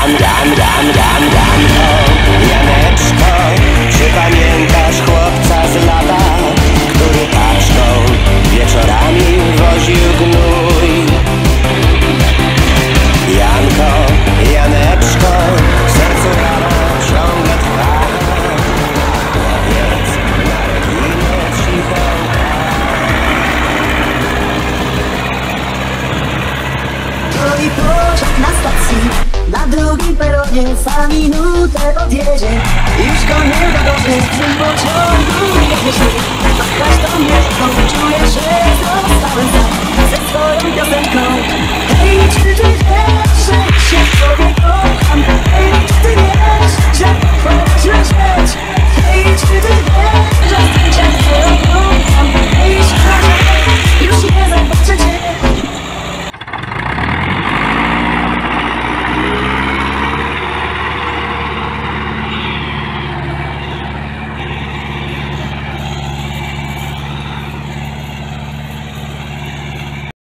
Jan, Jan, Jan, Jan, Janko, Janeczko Czy pamiętasz chłopca z lata, który paczką wieczorami woził gnój? Janko, Janeczko, sercu rana ciągle trwa Chłopiec na reginie cicho Stoi pociąg na stacji Peronie za minutę odjedzie Już go nie dogodzę w tym pociągu Jedzie